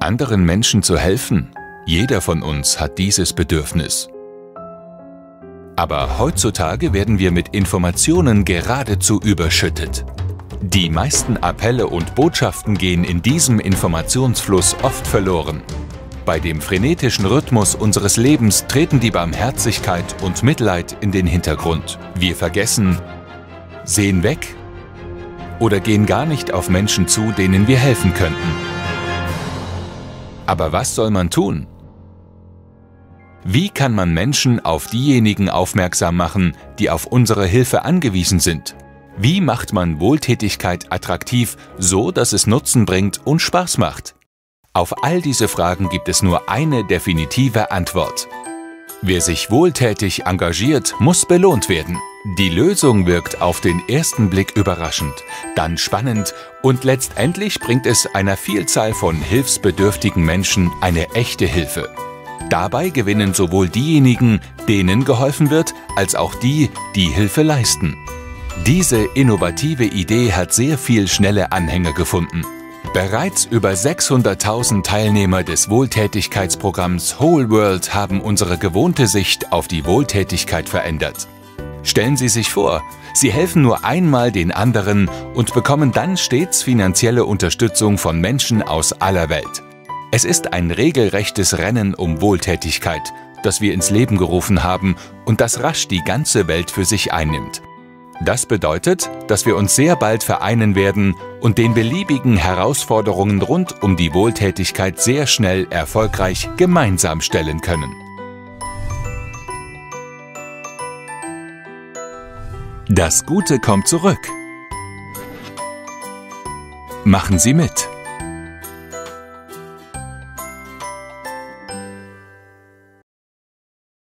anderen Menschen zu helfen. Jeder von uns hat dieses Bedürfnis. Aber heutzutage werden wir mit Informationen geradezu überschüttet. Die meisten Appelle und Botschaften gehen in diesem Informationsfluss oft verloren. Bei dem frenetischen Rhythmus unseres Lebens treten die Barmherzigkeit und Mitleid in den Hintergrund. Wir vergessen, sehen weg oder gehen gar nicht auf Menschen zu, denen wir helfen könnten. Aber was soll man tun? Wie kann man Menschen auf diejenigen aufmerksam machen, die auf unsere Hilfe angewiesen sind? Wie macht man Wohltätigkeit attraktiv, so dass es Nutzen bringt und Spaß macht? Auf all diese Fragen gibt es nur eine definitive Antwort. Wer sich wohltätig engagiert, muss belohnt werden. Die Lösung wirkt auf den ersten Blick überraschend, dann spannend und letztendlich bringt es einer Vielzahl von hilfsbedürftigen Menschen eine echte Hilfe. Dabei gewinnen sowohl diejenigen, denen geholfen wird, als auch die, die Hilfe leisten. Diese innovative Idee hat sehr viel schnelle Anhänger gefunden. Bereits über 600.000 Teilnehmer des Wohltätigkeitsprogramms Whole World haben unsere gewohnte Sicht auf die Wohltätigkeit verändert. Stellen Sie sich vor, Sie helfen nur einmal den anderen und bekommen dann stets finanzielle Unterstützung von Menschen aus aller Welt. Es ist ein regelrechtes Rennen um Wohltätigkeit, das wir ins Leben gerufen haben und das rasch die ganze Welt für sich einnimmt. Das bedeutet, dass wir uns sehr bald vereinen werden und den beliebigen Herausforderungen rund um die Wohltätigkeit sehr schnell erfolgreich gemeinsam stellen können. Das Gute kommt zurück. Machen Sie mit!